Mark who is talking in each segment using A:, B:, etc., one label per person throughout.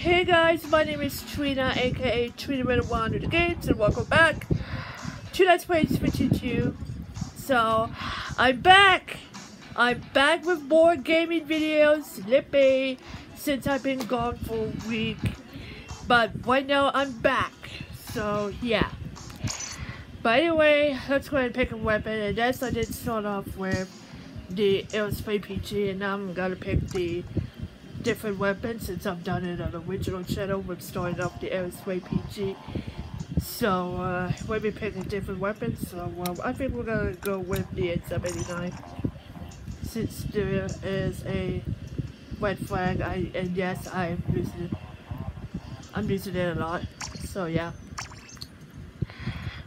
A: Hey guys, my name is Trina, aka Trina Red One of the Games, and welcome back to Let's Play 2. So, I'm back! I'm back with more gaming videos, slippy, since I've been gone for a week. But right now, I'm back. So, yeah. But anyway, let's go ahead and pick a weapon, and yes, I did start off with the Aerospray PG, and now I'm gonna pick the different weapons since I've done it on the original channel with starting off the Aerospray PG. So, uh, we'll be picking different weapons, so uh, I think we're gonna go with the N-ZAP '89 since there is a red flag, I, and yes, I'm using it. I'm using it a lot, so yeah.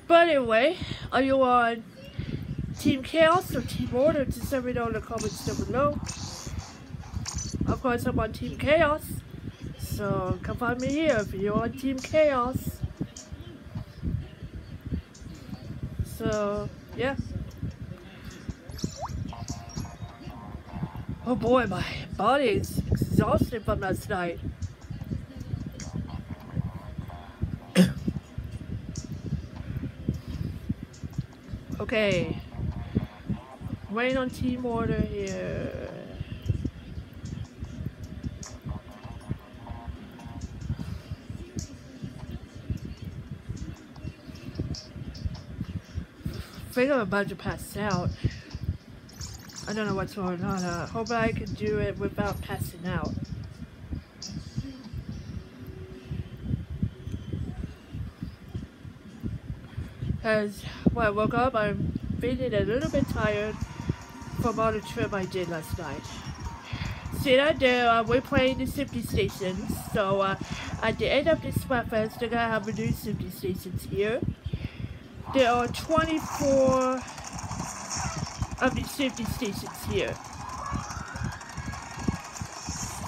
A: But anyway, are you on Team Chaos or Team Order? Just let me know in the comments down below. Of course, I'm on Team Chaos. So come find me here if you're on Team Chaos. So, yeah. Oh boy, my body is exhausted from last night. okay. Waiting on team order here. I think I'm about to pass out. I don't know what's going on. I hope I can do it without passing out. As when I woke up, I'm feeling a little bit tired from all the trip I did last night. See that there, uh, we're playing the Shifty Stations. So uh, at the end of this Splatfest, they're gonna have a new Shifty Stations here. There are 24 of these Shifty Stations here.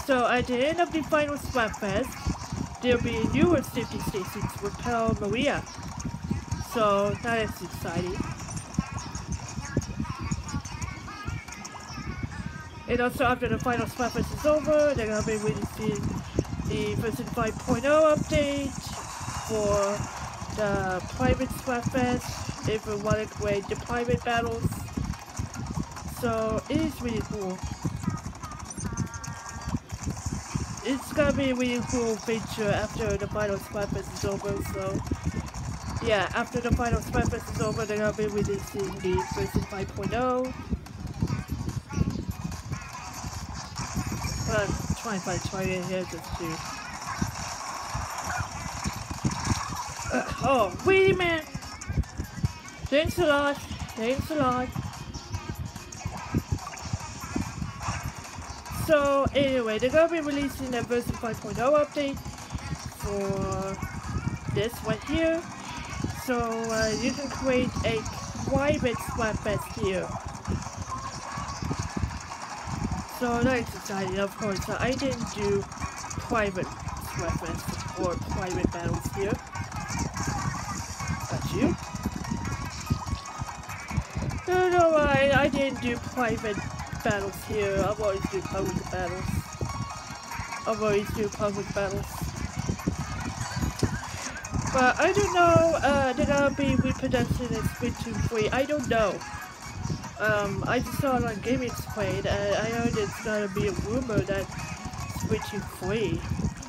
A: So at the end of the final Splatfest, there'll be newer Shifty Stations with Pearl Marina. So that is exciting. And also after the final Splatfest is over, they're gonna be releasing the version 5.0 update for the private Splatfest if we want to create the private battles. So it is really cool. It's gonna be a really cool feature after the final Splatfest is over, so yeah, after the final Splatfest is over, they're gonna be releasing the version 5.0. But I'm trying to find try here just to oh, wait a minute. Thanks a lot. Thanks a lot. So anyway, they're gonna be releasing a version 5.0 update for this one here. So uh, you can create a private Splatfest here. So that's exciting, of course. Uh, I didn't do private Splatfest or private battles here. No, I, didn't do private battles here. I've always do public battles. I've always do public battles. But I don't know, uh, they're gonna be reproduction in Splatoon 3. I don't know. Um, I just saw it on Gaming Explained, and I heard it's gonna be a rumor that Splatoon 3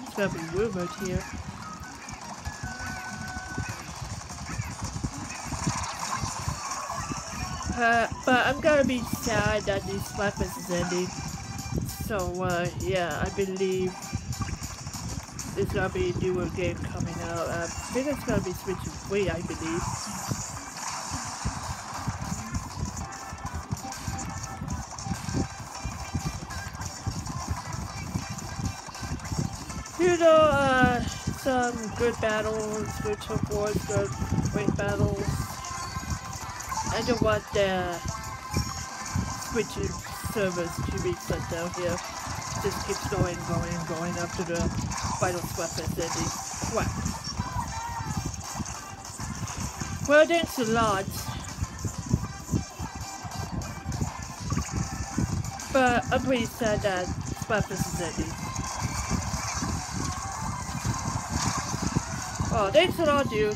A: is gonna be rumored here. But I'm gonna be sad that this Splatfest is ending. So, uh, yeah, I believe there's gonna be a newer game coming out. Uh, I think it's gonna be Splatoon 3, I believe. You know, uh, some good battles, good support, good great battles. I don't want the switching servers to be shut down here. Just keeps going, going, going after the final weapons ending. What? Well, thanks a lot. But I'm pretty sad that Splatfest is ending. Oh, thanks a lot, dude.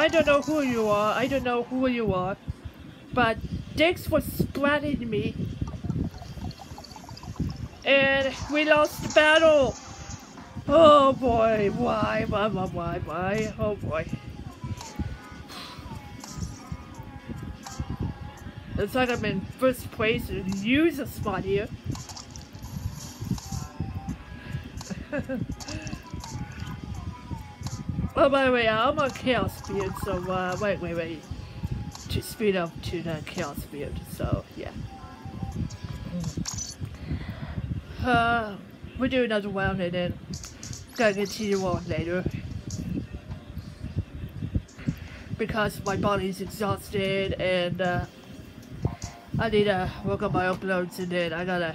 A: I don't know who you are. I don't know who you are. But thanks for splatting me. And we lost the battle. Oh boy, why, why, why, why, why? Oh boy. Looks like I'm in first place and use a spot here. oh, by the way, I'm on Chaos Beard, so, uh, wait, wait, wait. To speed up to the Chaos Beard, so, yeah. Uh, we'll do another round and then gotta continue on later. Because my body's exhausted and, uh, I need to work on my uploads and then I gotta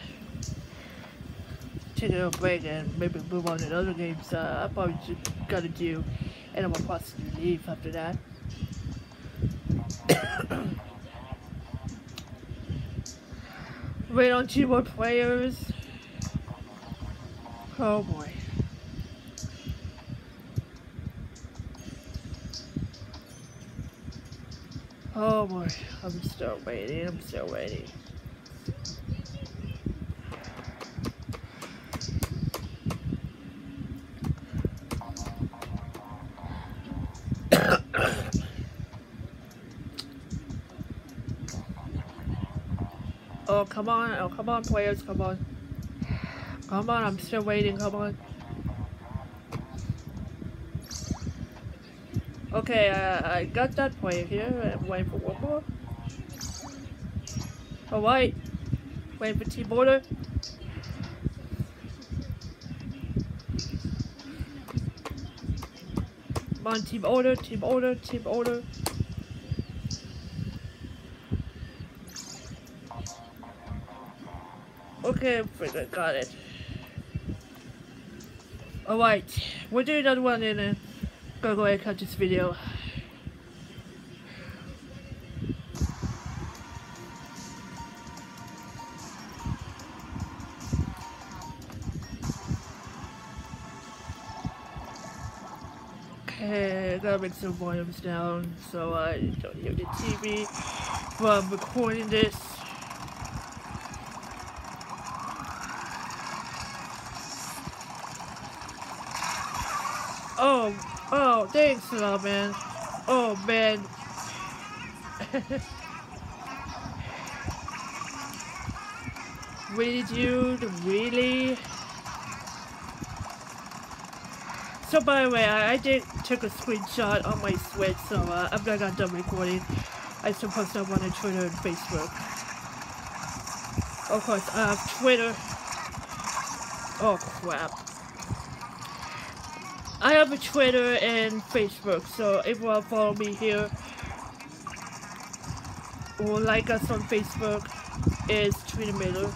A: take a break and maybe move on to other games uh, I probably just gotta do Animal Crossing New Leaf after that. Wait on two more players. Oh boy. Oh boy, I'm still waiting, I'm still waiting. Oh, come on, oh, come on, players, come on. Come on, I'm still waiting, come on. Okay, uh, I got that player here. I'm waiting for one more. Alright. Waiting for team order. Come on, team order, team order, team order. Okay, I got it. Alright, we'll do another one in a gotta go ahead and cut this video. Okay, I gotta make some volumes down so I don't hear the TV while I'm recording this. Oh, oh, thanks a lot, man. Oh, man. really, dude? Really? So, by the way, I, I did took a screenshot on my Switch, so uh, I'm not done recording. I still I'm on Twitter and Facebook. Of course, have Twitter. Oh, crap. I have a Twitter and Facebook, so if you want to follow me here or like us on Facebook, is Twitter Miller.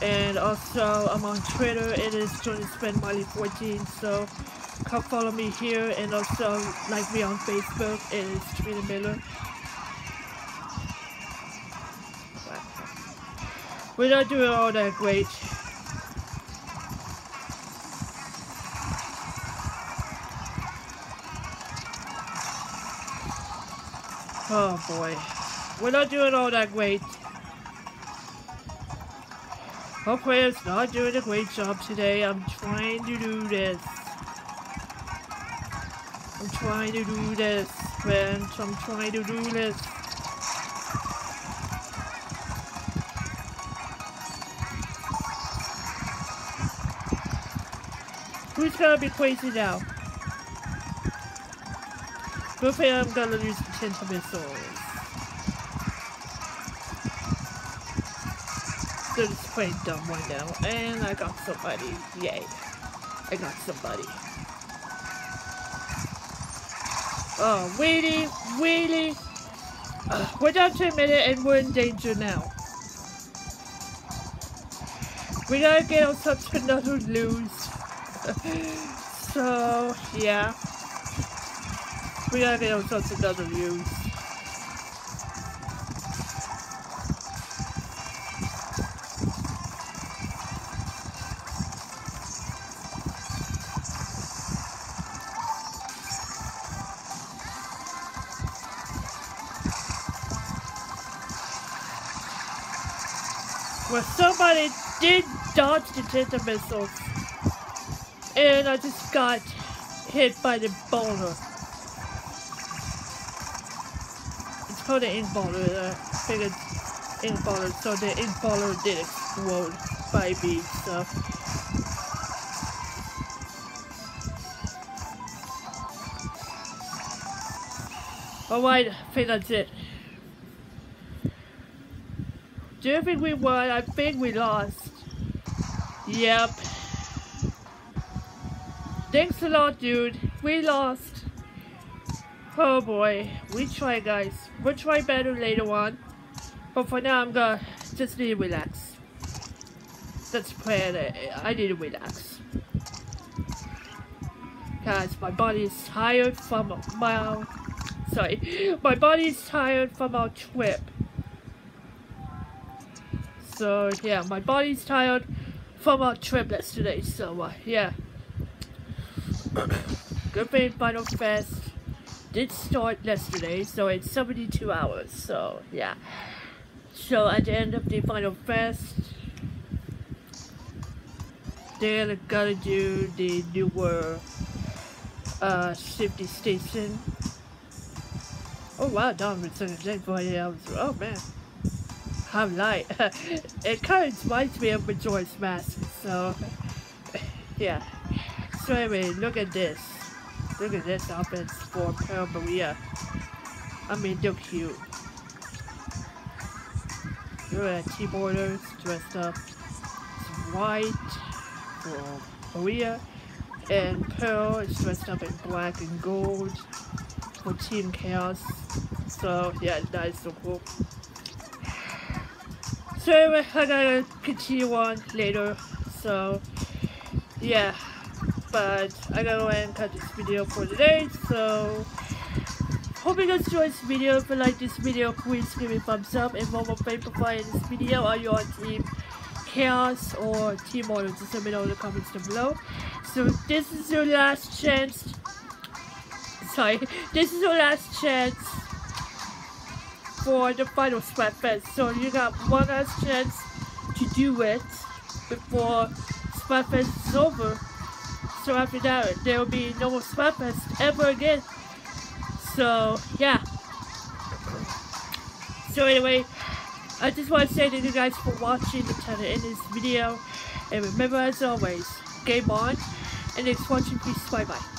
A: And also, I'm on Twitter, it is Johnny Spend Miley 14, so come follow me here, and also like me on Facebook, it is Twitter Miller. We're not doing all that great. Oh boy. We're not doing all that great. Hopefully it's not doing a great job today. I'm trying to do this. I'm trying to do this, friends. I'm trying to do this. Who's gonna be crazy now? Hopefully I'm gonna use the missiles. So just play dumb right now. And I got somebody. Yay. I got somebody. Oh, really? Really? Uh, we're down to a minute and we're in danger now. We gotta get ourselves another lose. so, yeah. We have to sorts of other views. Well, somebody did dodge the Tenta Missiles, and I just got hit by the bonus. Called an ink boulder. I figured ink boulder, so the ink boulder did explode by me, so. Alright, I think that's it. Do you think we won? I think we lost. Yep. Thanks a lot, dude. We lost. Oh boy. We try, guys. We'll try better later on. But for now, I'm gonna just need to relax. That's plan. I need to relax. Guys, my body is tired from my sorry, my body's tired from our trip. So yeah, my body's tired from our trip yesterday. So uh, yeah, good thing Final Fest did start yesterday, so it's 72 hours. So yeah, so at the end of the Final Fest, they're gonna do the newer uh, Shifty Station Oh wow, a dead boy. Yeah, oh man. I'm light. it kind of reminds me of Majora's Mask, so yeah. So anyway, look at this. Look at this outfits for Pearl Marina. I mean, they're cute. Look at keyboarders dressed up. It's white for Marina, and Pearl is dressed up in black and gold for Team Chaos. So yeah, that is so cool. So anyway, I gotta continue on later. So yeah, but I gotta go and cut this video for today. So hope you guys enjoyed this video. If you like this video, please give me a thumbs up. And one more favor in this video, are you on Team Chaos or Team Order? Just let me know in the comments down below. So this is your last chance sorry, this is your last chance for the final Splatfest. So you got one last chance to do it before Splatfest is over. So after that, there will be no more Splatfest ever again. So, yeah. So anyway, I just want to say thank you guys for watching the channel in this video. And remember, as always, game on. And thanks for watching. Peace. Bye-bye.